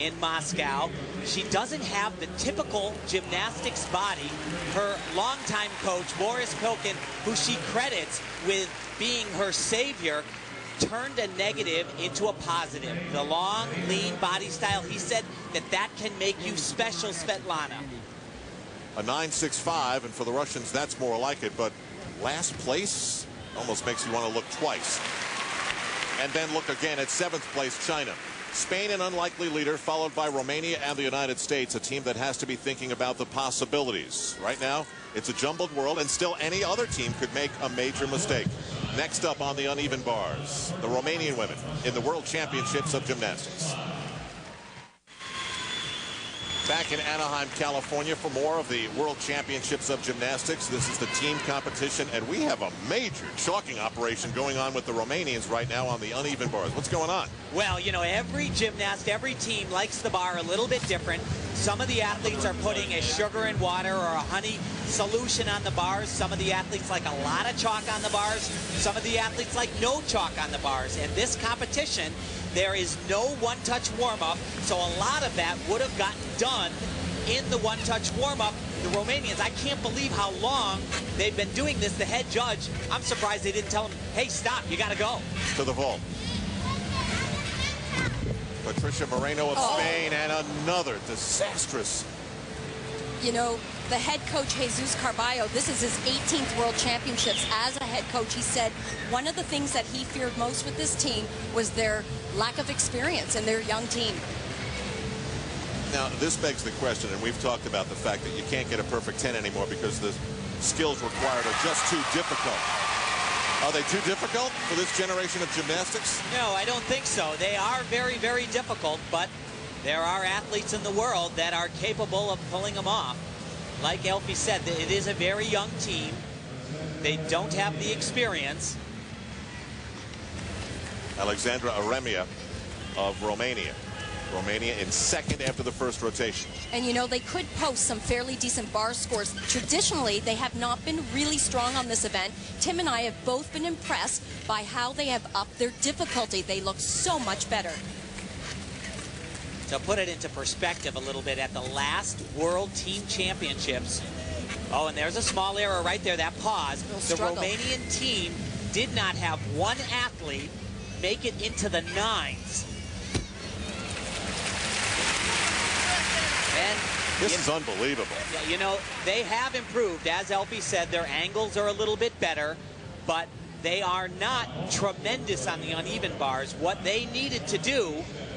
in Moscow. She doesn't have the typical gymnastics body. Her longtime coach, Boris Pilkin, who she credits with being her savior, turned a negative into a positive. The long, lean body style, he said that that can make you special, Svetlana. A 9.65, and for the Russians, that's more like it, but last place almost makes you want to look twice. And then look again at seventh place, China. Spain, an unlikely leader, followed by Romania and the United States, a team that has to be thinking about the possibilities. Right now, it's a jumbled world, and still any other team could make a major mistake. Next up on the uneven bars, the Romanian women in the World Championships of Gymnastics. Back in Anaheim, California for more of the World Championships of Gymnastics. This is the team competition, and we have a major chalking operation going on with the Romanians right now on the uneven bars. What's going on? Well, you know, every gymnast, every team likes the bar a little bit different. Some of the athletes are putting a sugar and water or a honey solution on the bars. Some of the athletes like a lot of chalk on the bars. Some of the athletes like no chalk on the bars. And this competition there is no one-touch warm-up, so a lot of that would have gotten done in the one-touch warm-up. The Romanians, I can't believe how long they've been doing this. The head judge, I'm surprised they didn't tell him, hey, stop, you got to go. To the vault. Patricia Moreno of oh. Spain and another disastrous you know, the head coach, Jesus Carballo, this is his 18th World Championships as a head coach. He said one of the things that he feared most with this team was their lack of experience and their young team. Now, this begs the question, and we've talked about the fact that you can't get a perfect 10 anymore because the skills required are just too difficult. Are they too difficult for this generation of gymnastics? No, I don't think so. They are very, very difficult, but there are athletes in the world that are capable of pulling them off. Like Elfi said, it is a very young team. They don't have the experience. Alexandra Eremia of Romania. Romania in second after the first rotation. And you know, they could post some fairly decent bar scores. Traditionally, they have not been really strong on this event. Tim and I have both been impressed by how they have upped their difficulty. They look so much better. To put it into perspective a little bit, at the last World Team Championships, oh, and there's a small error right there, that pause. The Romanian team did not have one athlete make it into the nines. And this is unbelievable. You know, they have improved. As Elfi said, their angles are a little bit better, but they are not tremendous on the uneven bars. What they needed to do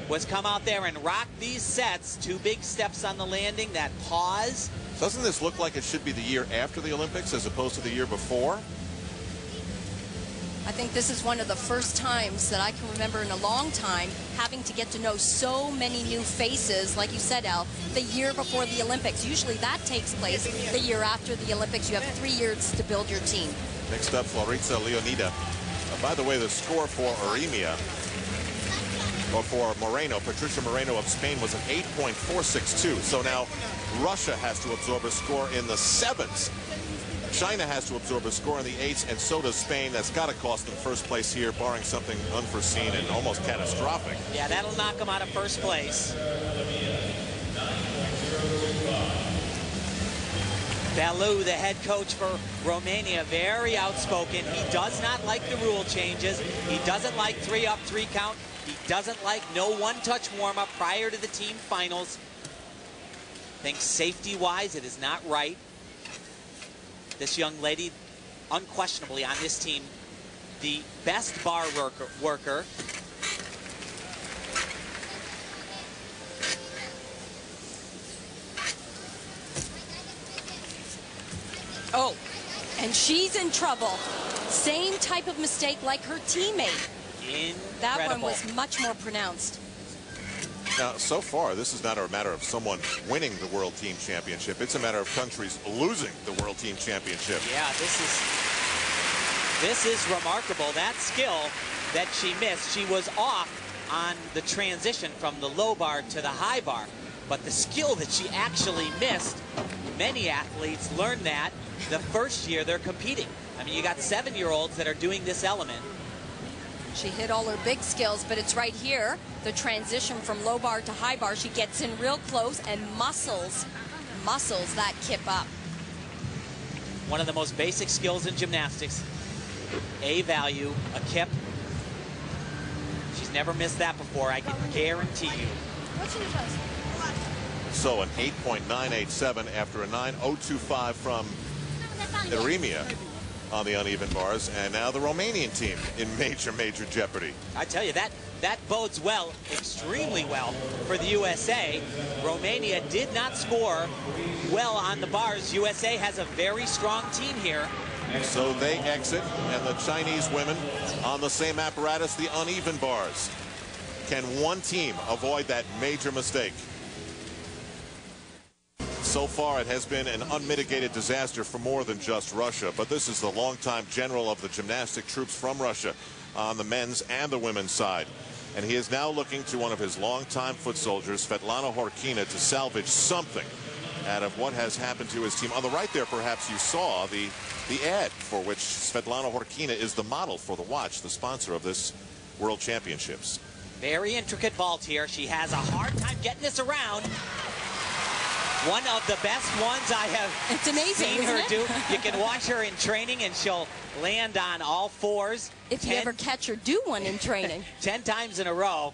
was come out there and rock these sets. Two big steps on the landing, that pause. Doesn't this look like it should be the year after the Olympics as opposed to the year before? I think this is one of the first times that I can remember in a long time having to get to know so many new faces, like you said, Al, the year before the Olympics. Usually that takes place the year after the Olympics. You have three years to build your team. Next up, Florica Leonida. Uh, by the way, the score for Eremia or for Moreno, Patricia Moreno of Spain was an 8.462. So now Russia has to absorb a score in the sevens. China has to absorb a score in the eights, and so does Spain. That's got to cost them first place here, barring something unforeseen and almost catastrophic. Yeah, that'll knock them out of first place. Bellu, the head coach for Romania, very outspoken. He does not like the rule changes. He doesn't like three up, three count. He doesn't like no one-touch warm-up prior to the team finals. Thinks safety-wise it is not right. This young lady, unquestionably on this team, the best bar worker, worker Oh, and she's in trouble. Same type of mistake like her teammate. Incredible. That one was much more pronounced. Now, so far, this is not a matter of someone winning the World Team Championship. It's a matter of countries losing the World Team Championship. Yeah, this is this is remarkable. That skill that she missed, she was off on the transition from the low bar to the high bar. But the skill that she actually missed, many athletes learn that the first year they're competing. I mean, you got seven-year-olds that are doing this element She hit all her big skills, but it's right here, the transition from low bar to high bar. She gets in real close and muscles, muscles that kip up. One of the most basic skills in gymnastics. A value, a kip. She's never missed that before, I can guarantee you. So an 8.987 after a 9.025 from Eremia on the uneven bars, and now the Romanian team in major, major jeopardy. I tell you, that, that bodes well, extremely well, for the USA. Romania did not score well on the bars. USA has a very strong team here. So they exit, and the Chinese women on the same apparatus, the uneven bars. Can one team avoid that major mistake? So far, it has been an unmitigated disaster for more than just Russia, but this is the longtime general of the gymnastic troops from Russia on the men's and the women's side. And he is now looking to one of his longtime foot soldiers, Svetlana Khorkina, to salvage something out of what has happened to his team. On the right there, perhaps you saw the, the ad for which Svetlana Khorkina is the model for the watch, the sponsor of this World Championships. Very intricate vault here. She has a hard time getting this around. One of the best ones I have It's amazing, seen her do. You can watch her in training and she'll land on all fours. If you ever catch her do one in training. 10 times in a row.